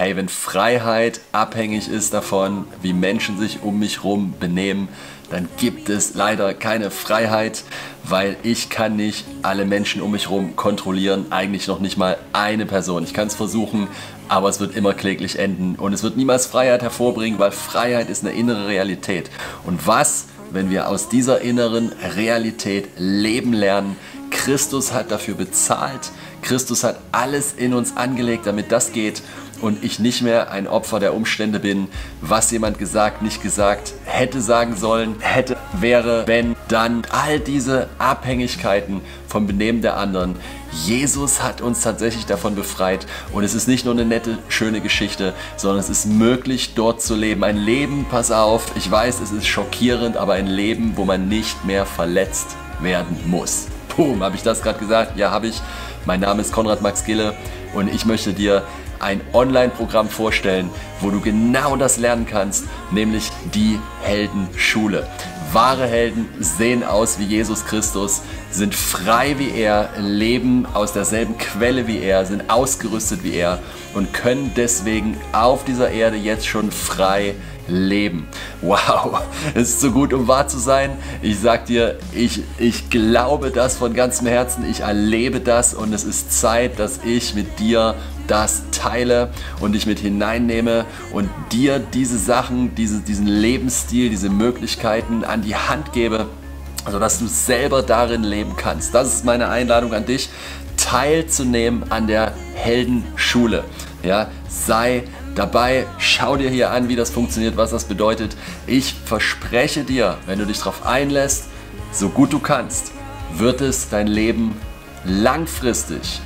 hey, wenn Freiheit abhängig ist davon, wie Menschen sich um mich herum benehmen, dann gibt es leider keine Freiheit, weil ich kann nicht alle Menschen um mich herum kontrollieren, eigentlich noch nicht mal eine Person. Ich kann es versuchen, aber es wird immer kläglich enden und es wird niemals Freiheit hervorbringen, weil Freiheit ist eine innere Realität. Und was, wenn wir aus dieser inneren Realität leben lernen? Christus hat dafür bezahlt, Christus hat alles in uns angelegt, damit das geht und ich nicht mehr ein Opfer der Umstände bin, was jemand gesagt, nicht gesagt, hätte sagen sollen, hätte, wäre, wenn, dann all diese Abhängigkeiten vom Benehmen der anderen. Jesus hat uns tatsächlich davon befreit und es ist nicht nur eine nette, schöne Geschichte, sondern es ist möglich, dort zu leben. Ein Leben, pass auf, ich weiß, es ist schockierend, aber ein Leben, wo man nicht mehr verletzt werden muss. Boom, habe ich das gerade gesagt? Ja, habe ich. Mein Name ist Konrad Max Gille und ich möchte dir ein Online-Programm vorstellen, wo du genau das lernen kannst, nämlich die Heldenschule. Wahre Helden sehen aus wie Jesus Christus, sind frei wie er, leben aus derselben Quelle wie er, sind ausgerüstet wie er und können deswegen auf dieser Erde jetzt schon frei leben. Wow, es ist so gut, um wahr zu sein. Ich sag dir, ich, ich glaube das von ganzem Herzen, ich erlebe das und es ist Zeit, dass ich mit dir das teile und dich mit hineinnehme und dir diese Sachen, diese, diesen Lebensstil, diese Möglichkeiten an die Hand gebe, sodass du selber darin leben kannst. Das ist meine Einladung an dich, teilzunehmen an der Heldenschule. Ja, sei dabei, schau dir hier an, wie das funktioniert, was das bedeutet. Ich verspreche dir, wenn du dich darauf einlässt, so gut du kannst, wird es dein Leben langfristig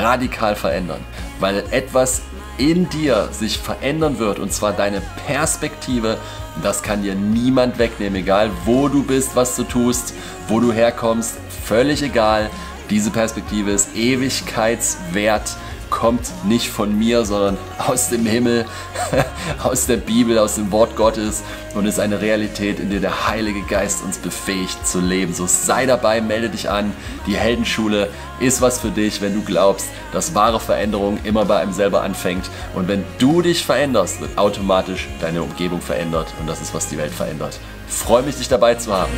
radikal verändern, weil etwas in dir sich verändern wird und zwar deine Perspektive. Das kann dir niemand wegnehmen, egal wo du bist, was du tust, wo du herkommst, völlig egal. Diese Perspektive ist ewigkeitswert kommt nicht von mir, sondern aus dem Himmel, aus der Bibel, aus dem Wort Gottes und ist eine Realität, in der der Heilige Geist uns befähigt zu leben. So sei dabei, melde dich an. Die Heldenschule ist was für dich, wenn du glaubst, dass wahre Veränderung immer bei einem selber anfängt. Und wenn du dich veränderst, wird automatisch deine Umgebung verändert und das ist, was die Welt verändert. Freue mich, dich dabei zu haben.